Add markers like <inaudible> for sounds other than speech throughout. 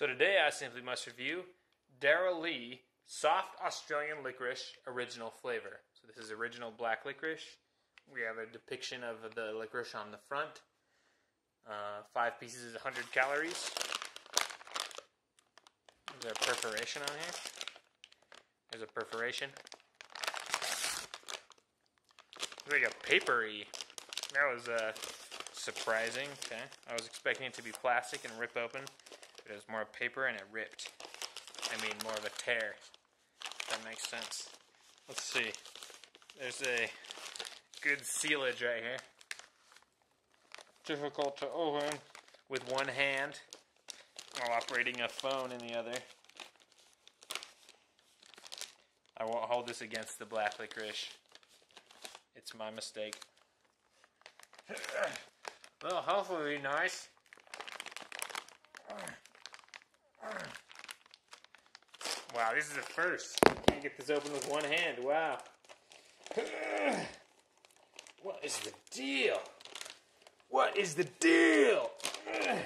So today I simply must review Darrell Lea Soft Australian Licorice Original Flavor. So this is original black licorice. We have a depiction of the licorice on the front. Uh, five pieces is 100 calories. There's a perforation on here. There's a perforation. It's like a papery. That was uh, surprising. Okay, I was expecting it to be plastic and rip open. It was more paper and it ripped. I mean, more of a tear. That makes sense. Let's see. There's a good sealage right here. Difficult to open with one hand while operating a phone in the other. I won't hold this against the black licorice. It's my mistake. <coughs> well, hopefully nice. Wow, this is a first. Can't get this open with one hand. Wow. <sighs> What is the deal? What is the deal? <sighs>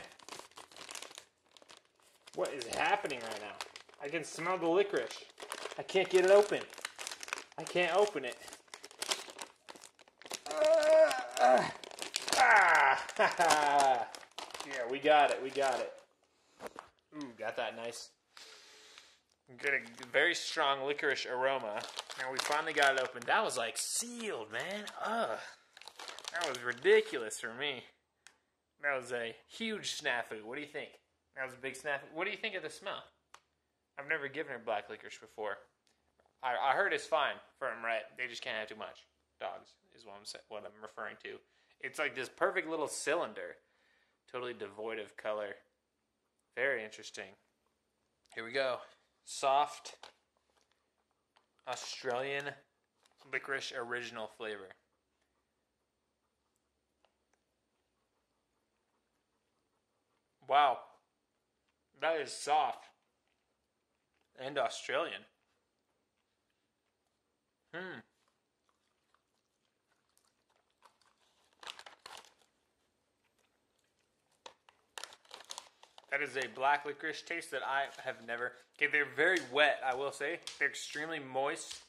What is happening right now? I can smell the licorice. I can't get it open. I can't open it. <sighs> Ah! <laughs> yeah, we got it. We got it. Ooh, got that nice. Get a very strong licorice aroma. And we finally got it open. That was like sealed, man. Ugh. That was ridiculous for me. That was a huge snafu. What do you think? That was a big snafu. What do you think of the smell? I've never given her black licorice before. I, I heard it's fine for them, right? They just can't have too much. Dogs is what I'm what I'm referring to. It's like this perfect little cylinder, totally devoid of color. Very interesting. Here we go. Soft Australian licorice original flavor. Wow. That is soft. And Australian. Hmm. That is a black licorice taste that I have never. Okay, they're very wet, I will say. They're extremely moist,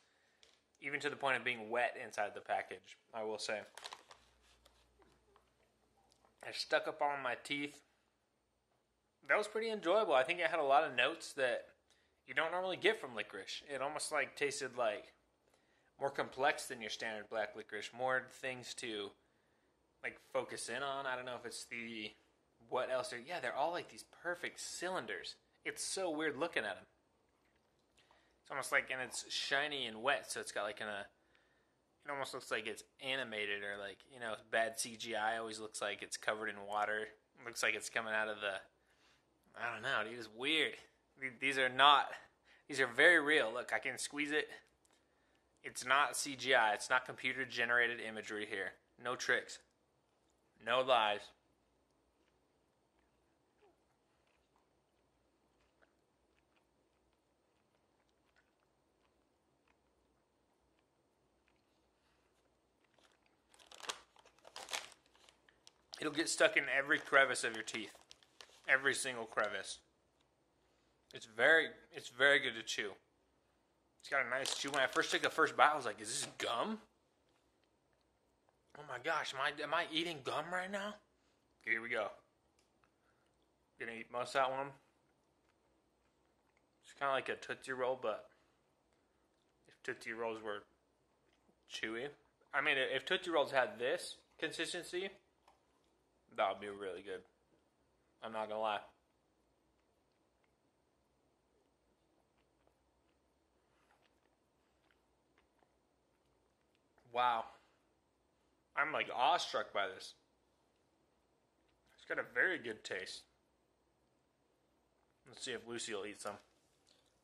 even to the point of being wet inside the package, I will say. I stuck up on my teeth. That was pretty enjoyable. I think it had a lot of notes that you don't normally get from licorice. It almost like tasted like more complex than your standard black licorice, more things to like focus in on. I don't know if it's the what else are yeah they're all like these perfect cylinders. It's so weird looking at them it's almost like and it's shiny and wet so it's got like an a it almost looks like it's animated or like you know bad cgi always looks like it's covered in water. It looks like it's coming out of the i don't know dude it's weird. These are not these are very real. Look i can squeeze it. It's not cgi it's not computer generated imagery here. No tricks. No lies It'll get stuck in every crevice of your teeth. Every single crevice. It's very it's very good to chew. It's got a nice chew. When I first took the first bite, I was like, is this gum? Oh my gosh, am I am I eating gum right now? Here we go. Gonna eat most of that one. It's kinda like a Tootsie Roll, but if Tootsie Rolls were chewy. I mean if Tootsie Rolls had this consistency, that would be really good. I'm not gonna lie. Wow. I'm like awestruck by this. It's got a very good taste. Let's see if Lucy will eat some.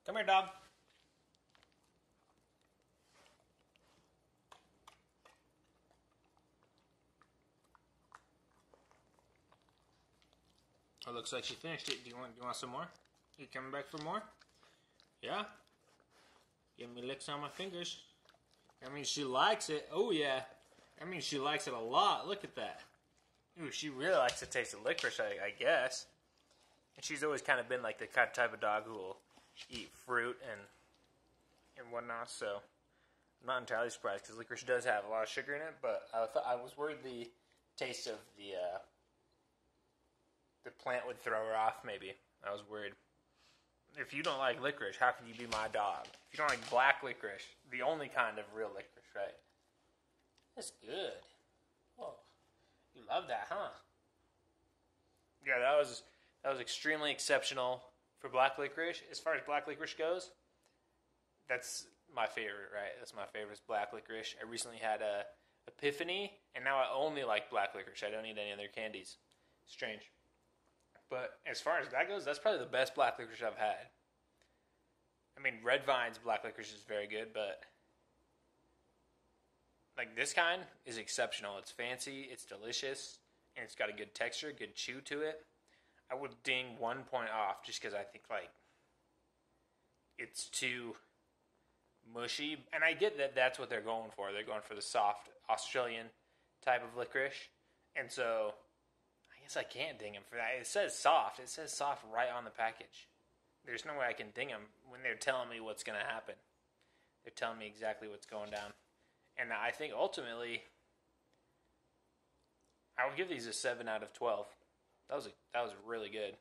Come here, dog. It looks like she finished it. Do you want do you want some more? You coming back for more? Yeah? Give me licks on my fingers. I mean she likes it. Oh yeah. I mean she likes it a lot. Look at that. Ooh, she really likes the taste of licorice, I, I guess. And she's always kind of been like the kind of type of dog who will eat fruit and and whatnot. So I'm not entirely surprised because licorice does have a lot of sugar in it. But I I was worried the taste of the uh, the plant would throw her off. Maybe I was worried. If you don't like licorice, how can you be my dog? If you don't like black licorice, the only kind of real licorice, right? That's good. Oh, you love that, huh? Yeah, that was that was extremely exceptional for black licorice. As far as black licorice goes, that's my favorite, right? That's my favorite is black licorice. I recently had a epiphany, and now I only like black licorice. I don't eat any other candies. Strange. But as far as that goes, that's probably the best black licorice I've had. I mean, Red Vine's black licorice is very good, but like this kind is exceptional. It's fancy, it's delicious, and it's got a good texture, good chew to it. I would ding one point off just because I think like it's too mushy, and I get that that's what they're going for. They're going for the soft Australian type of licorice, and so guess I can't ding them for that. It says soft. It says soft right on the package. There's no way I can ding them when they're telling me what's going to happen. They're telling me exactly what's going down, and I think ultimately I would give these a seven out of twelve. That was a, that was really good.